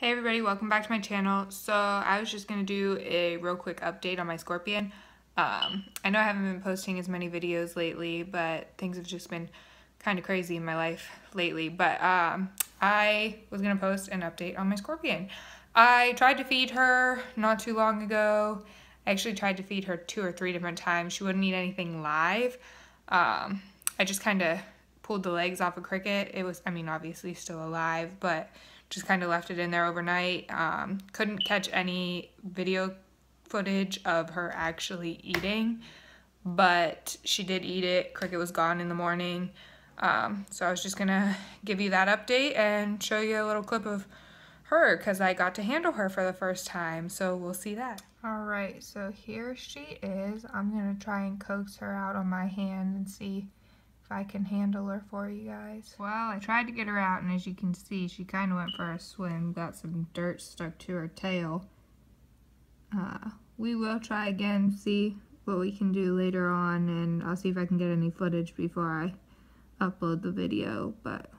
Hey everybody, welcome back to my channel. So I was just going to do a real quick update on my scorpion. Um, I know I haven't been posting as many videos lately, but things have just been kind of crazy in my life lately. But um, I was going to post an update on my scorpion. I tried to feed her not too long ago. I actually tried to feed her two or three different times. She wouldn't eat anything live. Um, I just kind of pulled the legs off a cricket. It was, I mean, obviously still alive, but just kind of left it in there overnight. Um, couldn't catch any video footage of her actually eating, but she did eat it. Cricket was gone in the morning. Um, so I was just gonna give you that update and show you a little clip of her because I got to handle her for the first time. So we'll see that. All right, so here she is. I'm gonna try and coax her out on my hand and see if I can handle her for you guys. Well, I tried to get her out, and as you can see, she kind of went for a swim. Got some dirt stuck to her tail. Uh, we will try again, see what we can do later on, and I'll see if I can get any footage before I upload the video, but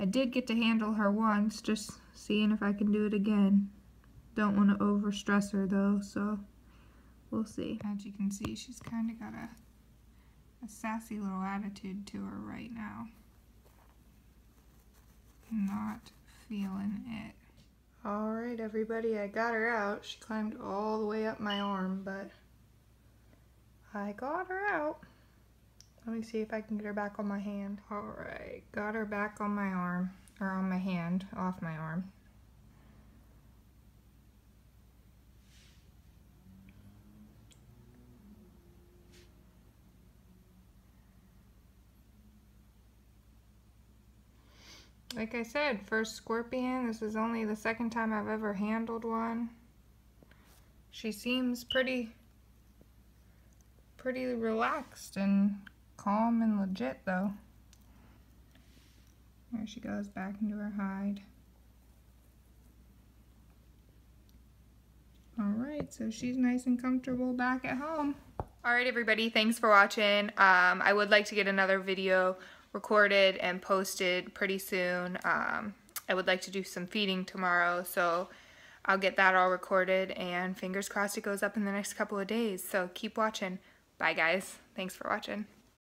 I did get to handle her once, just seeing if I can do it again. Don't want to overstress her though, so we'll see. As you can see, she's kind of got a a sassy little attitude to her right now. Not feeling it. Alright everybody, I got her out. She climbed all the way up my arm, but I got her out. Let me see if I can get her back on my hand. Alright, got her back on my arm, or on my hand, off my arm. Like I said, first scorpion. This is only the second time I've ever handled one. She seems pretty, pretty relaxed and calm and legit though. There she goes back into her hide. Alright, so she's nice and comfortable back at home. Alright everybody, thanks for watching. Um, I would like to get another video recorded and posted pretty soon. Um, I would like to do some feeding tomorrow, so I'll get that all recorded and fingers crossed it goes up in the next couple of days. So keep watching. Bye guys. Thanks for watching.